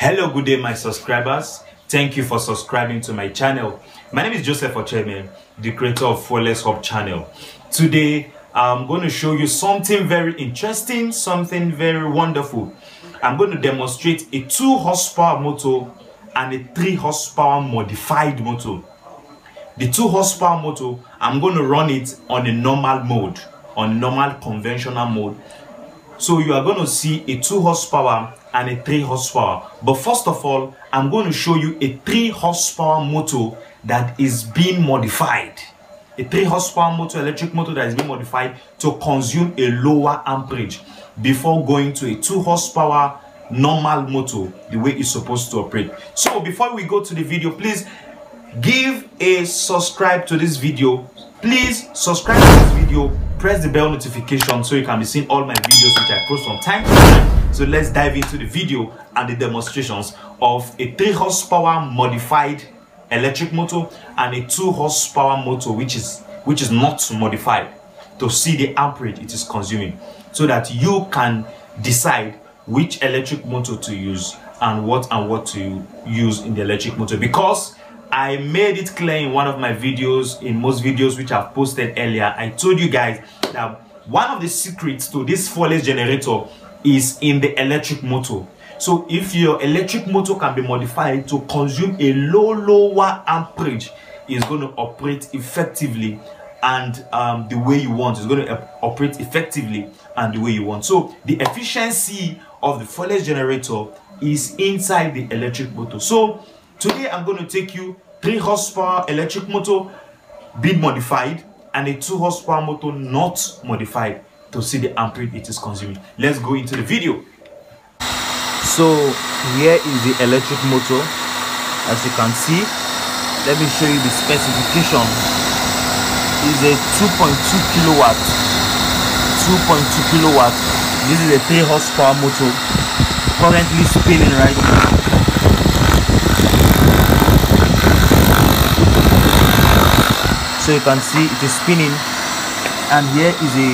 Hello, good day, my subscribers. Thank you for subscribing to my channel. My name is Joseph Ocheme, the creator of Flawless Hub channel. Today, I'm going to show you something very interesting, something very wonderful. I'm going to demonstrate a 2 horsepower motor and a 3 horsepower modified motor. The 2 horsepower motor, I'm going to run it on a normal mode, on normal conventional mode. So you are going to see a 2 horsepower and a 3 horsepower. But first of all, I'm going to show you a 3 horsepower motor that is being modified. A 3 horsepower motor, electric motor that is being modified to consume a lower amperage before going to a 2 horsepower normal motor the way it's supposed to operate. So before we go to the video, please give a subscribe to this video. Please subscribe video, press the bell notification so you can be seeing all my videos which I post from time to time. So let's dive into the video and the demonstrations of a 3 horsepower modified electric motor and a 2 horsepower motor which is which is not modified to see the amperage it is consuming so that you can decide which electric motor to use and what and what to use in the electric motor because I made it clear in one of my videos in most videos which I've posted earlier I told you guys that one of the secrets to this flawless generator is in the electric motor so if your electric motor can be modified to consume a low lower amperage is going to operate effectively and um, the way you want. It's going to operate effectively and the way you want. So the efficiency of the flawless generator is inside the electric motor. So today I'm going to take you 3 horsepower electric motor being modified and a 2 horsepower motor not modified to see the amperage it is consuming. Let's go into the video. So here is the electric motor as you can see. Let me show you the specification. Is a 2.2 kilowatt 2.2 kilowatt this is a 3 horsepower motor currently spinning right now so you can see it is spinning. And here is a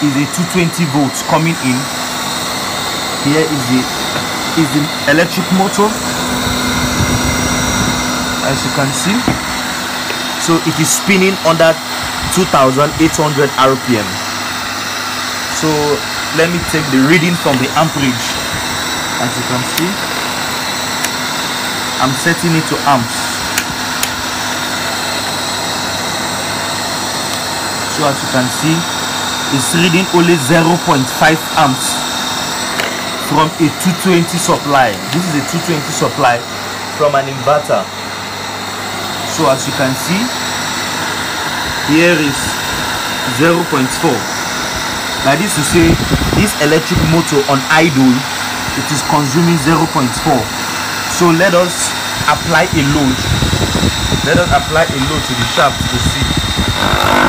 is a 220 volts coming in. Here is the is the electric motor. As you can see. So it is spinning under 2800 rpm so let me take the reading from the amperage. As you can see. I'm setting it to amps so as you can see it's reading only 0.5 amps from a 220 supply. This is a 220 supply from an inverter. So as you can see here is 0.4 that is to say this electric motor on idle it is consuming 0.4 so let us apply a load. Let us apply a load to the shaft to see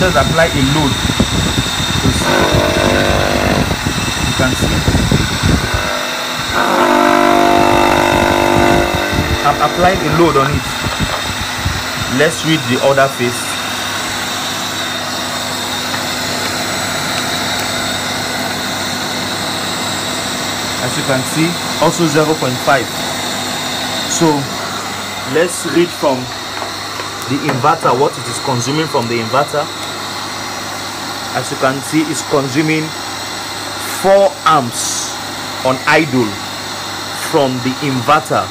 let us apply a load. To see you can see. I'm applying a load on it. Let's read the other phase as you can see also 0.5 so let's read from the inverter what it is consuming from the inverter as you can see it's consuming 4 amps on idle from the inverter.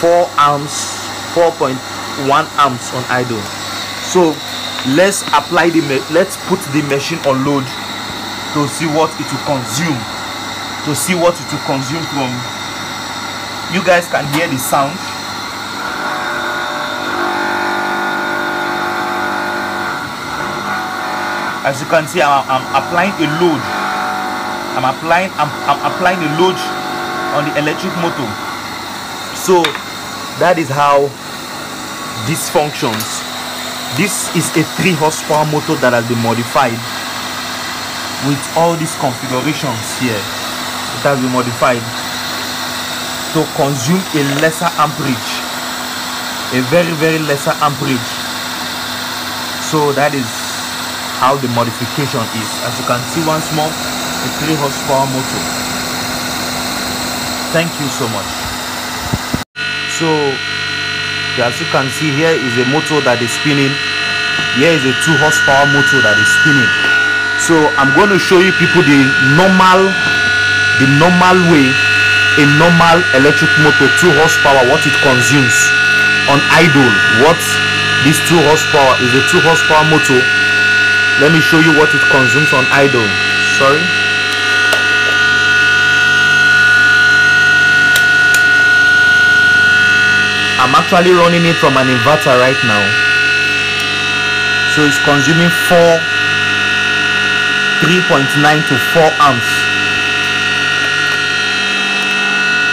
4 amps 4.1 amps on idle. So let's apply the let's put the machine on load to see what it will consume. To see what it will consume from. You guys can hear the sound as you can see I'm, I'm applying a load. I'm applying I'm, I'm applying a load on the electric motor. So that is how this functions. This is a 3 horsepower motor that has been modified with all these configurations here it has been modified to consume a lesser amperage a very very lesser amperage. So that is how the modification is. As you can see once more the 3 horsepower motor. Thank you so much. So as you can see here is a motor that is spinning. Here is a 2 horsepower motor that is spinning. So i'm going to show you people the normal the normal way a normal electric motor 2 horsepower what it consumes on idle. What this 2 horsepower is a 2 horsepower motor let me show you what it consumes on idle sorry. I'm actually running it from an inverter right now. So it's consuming 4 3.9 to 4 amps.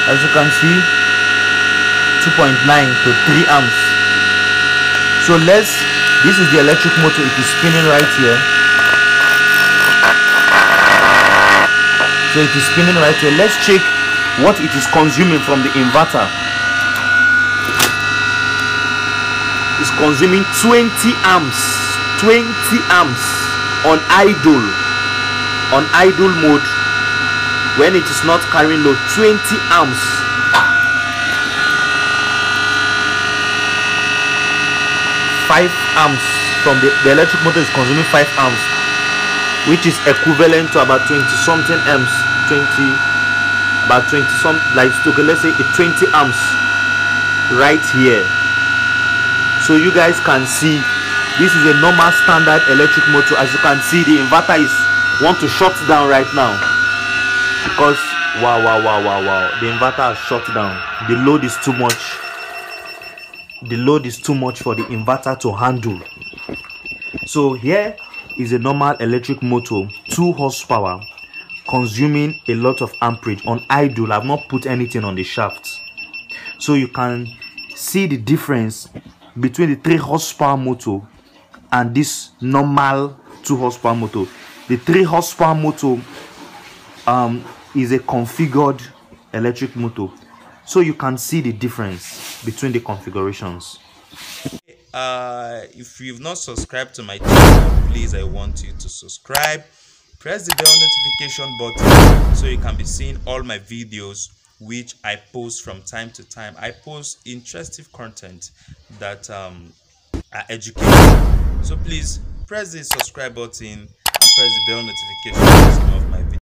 As you can see 2.9 to 3 amps. So let's this is the electric motor. It is spinning right here. So it is spinning right here. Let's check what it is consuming from the inverter. It's consuming 20 amps 20 amps on idle on idle mode. When it is not carrying load 20 amps five amps from the, the electric motor is consuming five amps which is equivalent to about 20 something amps 20 about 20 some like okay let's say 20 amps right here. So you guys can see this is a normal standard electric motor. As you can see the inverter is want to shut down right now because wow wow wow wow wow the inverter has shut down. The load is too much the load is too much for the inverter to handle. So here is a normal electric motor 2 horsepower consuming a lot of amperage on idle. I've not put anything on the shaft. So you can see the difference between the 3 horsepower motor and this normal 2 horsepower motor. The 3 horsepower motor um, is a configured electric motor so you can see the difference between the configurations uh, if you've not subscribed to my channel please i want you to subscribe press the bell notification button so you can be seeing all my videos which I post from time to time. I post interesting content that um, are educational. So please press the subscribe button and press the bell notification